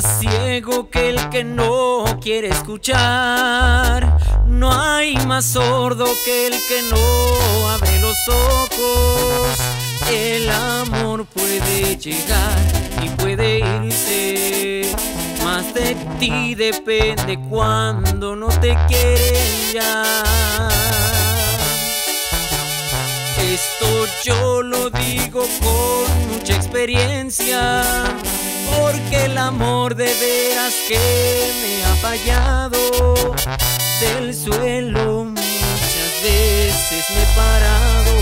ciego que el que no quiere escuchar. No hay más sordo que el que no abre los ojos. El amor puede llegar y puede irse. Más de ti depende cuando no te quieren ya. Esto yo lo digo con mucha experiencia, porque el amor de veras que me ha fallado del suelo muchas veces me he parado,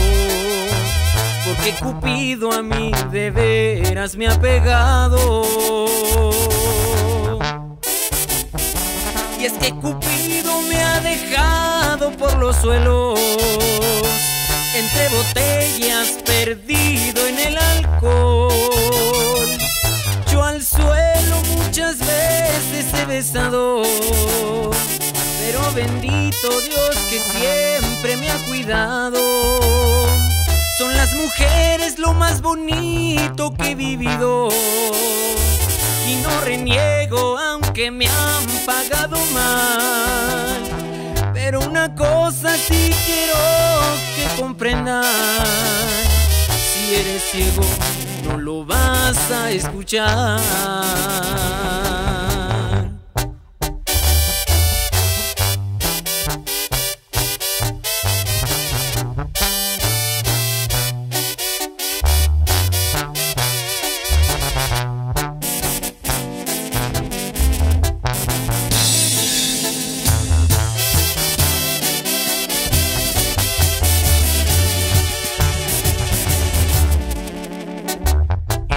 porque Cupido a mí de veras me ha pegado. Y es que Cupido me ha dejado por los suelos entre botellas perdido en el alcohol. Bendito Dios que siempre me ha cuidado. Son las mujeres lo más bonito que he vivido. Y no reniego aunque me han pagado mal. Pero una cosa sí quiero que comprendas. Si eres ciego, no lo vas a escuchar.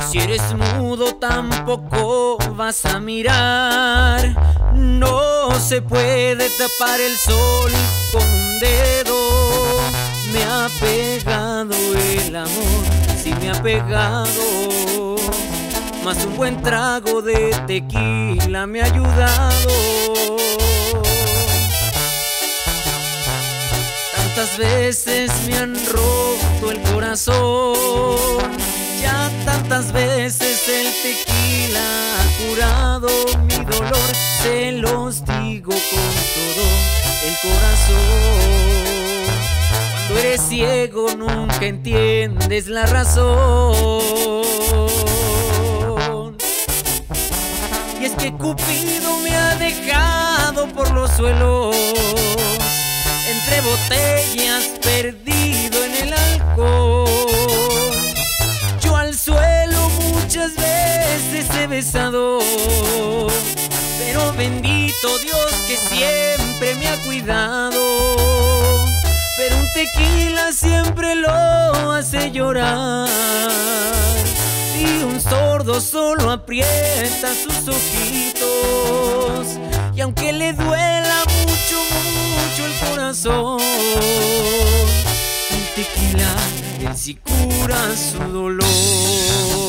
Si eres mudo tampoco vas a mirar. No se puede tapar el sol con un dedo. Me ha pegado el amor, sí me ha pegado. Más un buen trago de tequila me ha ayudado. Tantas veces me han roto el corazón. Ya tantas veces el tequila ha curado mi dolor. Se los digo con todo el corazón. Cuando eres ciego nunca entiendes la razón. Y es que Cupido me ha dejado por los suelos. Entre botellas perdido Pero bendito Dios que siempre me ha cuidado. Pero un tequila siempre lo hace llorar. Y un sordo solo aprieta sus ojitos. Y aunque le duela mucho, mucho el corazón, el tequila él sí cura su dolor.